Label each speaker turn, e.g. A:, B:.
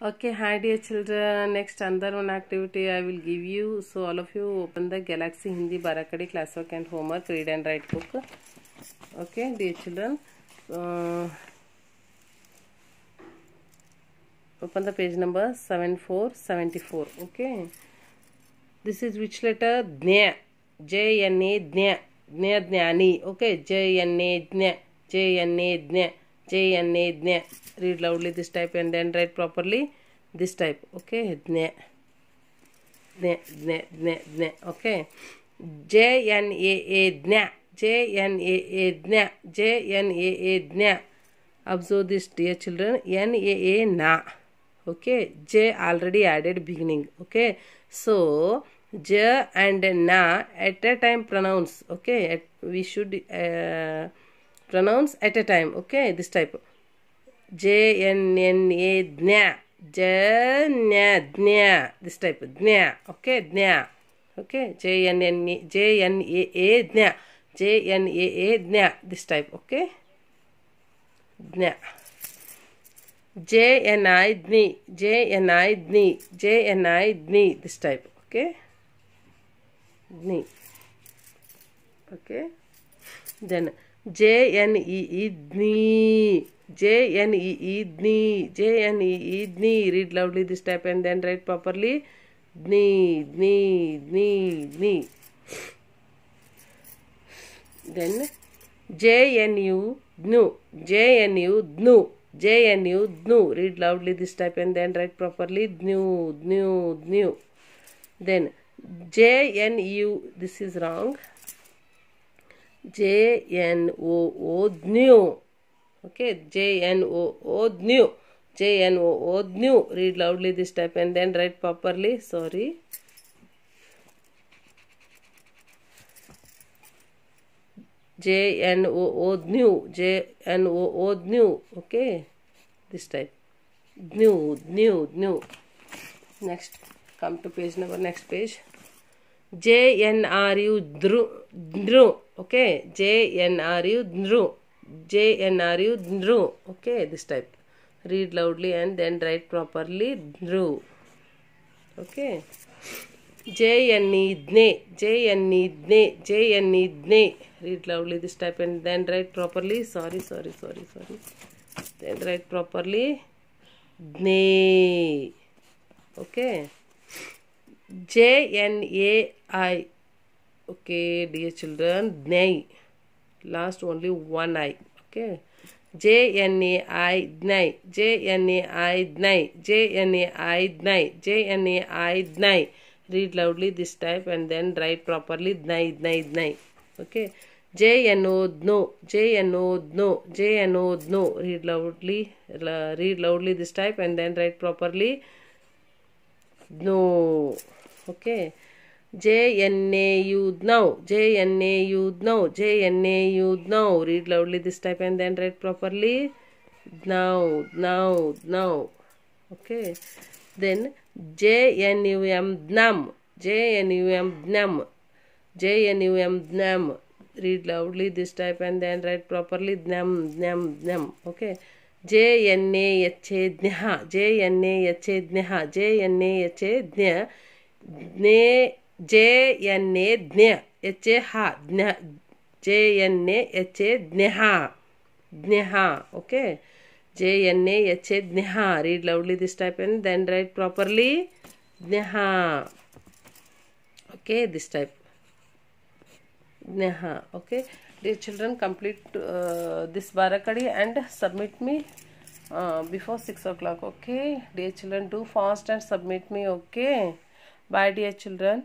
A: Okay, hi dear children. Next another one activity I will give you. So all of you open the Galaxy Hindi Barakadi classwork and homework read and write book. Okay, dear children. Uh, open the page number 7474. Okay. This is which letter? Dnya. J N A Dnya. Dnya Dnyani. Okay. J N A Dnya. J N A Dnya. चेयन्ने इज्ञे read lovely this type and then write properly this type okay ज्ञे okay J N A A ज्ञे J N A A ज्ञे J N A A ज्ञे observe this dear children N A A ना okay J already added beginning okay so ज and ना at a time pronounce okay we should pronounce at a time. Okay. This type. J N N A Dnya. J Dnya. This type. Dnya. Okay. Dnya. Okay. J N N A J N A A Dnya. J N A A Dnya. This type. Okay. Dnya. J N I Dni. J N I Dni. J N I Dni. This type. Okay. Dni. Okay. Then J N E E Dni. J N E E Dni. J N E E Dni. Read loudly this type and then write properly. Dni. Dni. Dni. Dni. Then J N U Dnu. J N U Dnu. J N U Dnu. Read loudly this type and then write properly. Dnu. J N O O Dnu. Okay. J N O O Dnu. J N O O Dnu. Read loudly this type and then write properly. Sorry. J N O O new J N O O new okay this type new new new next come to page number next page J N R U दृ नृ okay J N R U नृ J N R U नृ okay this type read loudly and then write properly नृ okay J N इज्ञे J N इज्ञे J N इज्ञे read loudly this type and then write properly sorry sorry sorry sorry then write properly ज्ञे okay. J N A I. Okay dear children dne last only one I. Okay. J N A I dne J N A I dne J N A I dne J N A I dne read loudly this type and then write properly dnai dnai dnai. Okay. J n o no j n o no j n o no read loudly read loudly this type and then write properly no. Okay. J n a u no j n a u no j n a u no read loudly this type and then write properly. Now now now. Okay. Then J N U M Dnam J N U M Dnam J N U M Dnam read loudly this type and then write properly Dnam Dnam Dnam okay J N एचे ज्ञः J N एचे ज्ञः J N एचे ज्ञ ज्ञे J यन्ने ज्ञ एचे हा ज्ञ, जे एन एचे ज्ञः ज्ञः okay? J N एचे ज्ञः read lovely this type and then write properly ज्ञः, okay? This type Dneha. Okay, dear children, complete uh, this Barakadi and submit me uh, before 6 o'clock. Okay, dear children, do fast and submit me. Okay, bye, dear children.